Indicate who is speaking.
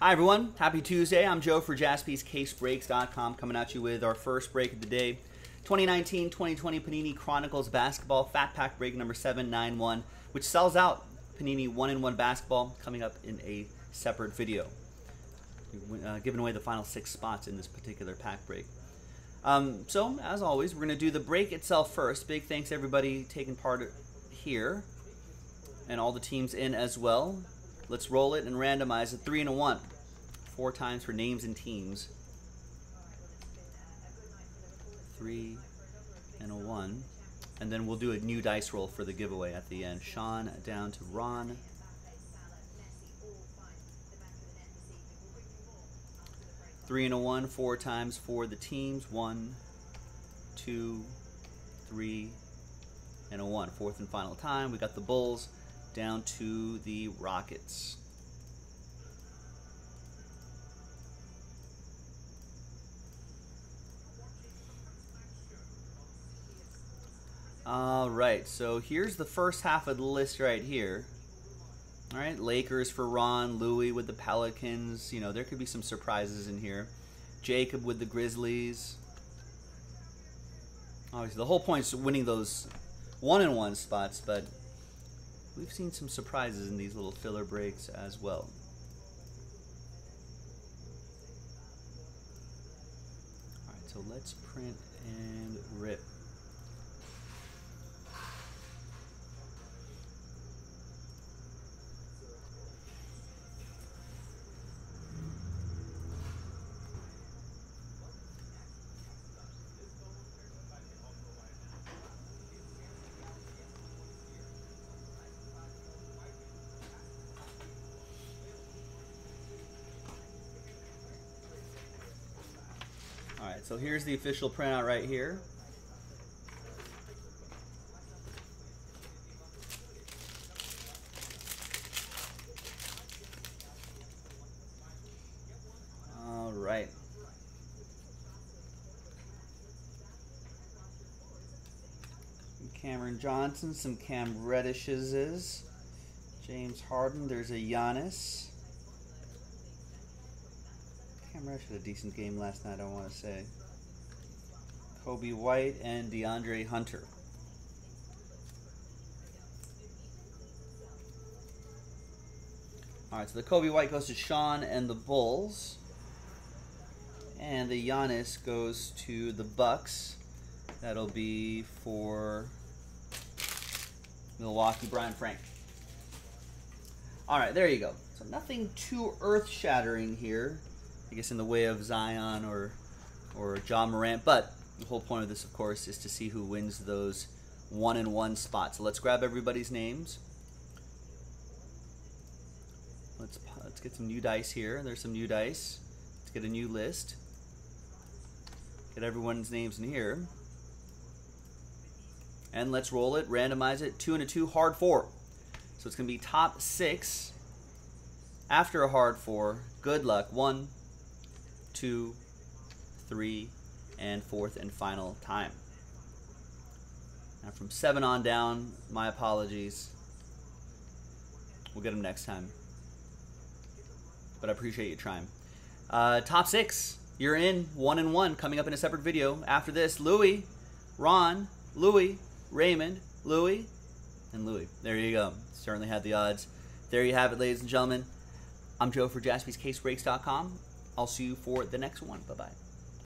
Speaker 1: Hi, everyone. Happy Tuesday. I'm Joe for jaspyscasebreaks.com coming at you with our first break of the day. 2019-2020 Panini Chronicles Basketball Fat Pack break number 791, which sells out Panini 1-in-1 Basketball coming up in a separate video. Uh, giving away the final six spots in this particular pack break. Um, so, as always, we're going to do the break itself first. Big thanks everybody taking part here and all the teams in as well. Let's roll it and randomize it. Three and a one. Four times for names and teams. Three and a one. And then we'll do a new dice roll for the giveaway at the end. Sean down to Ron. Three and a one, four times for the teams. One, two, three, and a one. Fourth and final time. We got the Bulls down to the Rockets. All right, so here's the first half of the list right here. All right, Lakers for Ron, Louie with the Pelicans. You know, there could be some surprises in here. Jacob with the Grizzlies. Obviously, the whole point is winning those one and one spots, but we've seen some surprises in these little filler breaks as well. Alright, so let's print and rip. Alright, so here's the official printout right here. Alright. Cameron Johnson, some Cam Reddishes, James Harden, there's a Giannis. Cam Reddish had a decent game last night, I want to say. Coby White and DeAndre Hunter. All right, so the Coby White goes to Sean and the Bulls. And the Giannis goes to the Bucks. That'll be for Milwaukee, Brian Frank. All right, there you go. So nothing too earth-shattering here. I guess in the way of Zion or or Ja Morant. But the whole point of this, of course, is to see who wins those one and one spots. So let's grab everybody's names. Let's let's get some new dice here. There's some new dice. Let's get a new list. Get everyone's names in here. And let's roll it, randomize it, two and a two, hard four. So it's gonna be top six after a hard four. Good luck. One, two, three, and fourth and final time. Now from seven on down, my apologies. We'll get them next time. But I appreciate you trying. Uh, top six, you're in one and one coming up in a separate video. After this, Louis, Ron, Louis, Raymond, Louis, and Louis. There you go. Certainly had the odds. There you have it, ladies and gentlemen. I'm Joe for jaspyscasebreaks.com. I'll see you for the next one. Bye bye.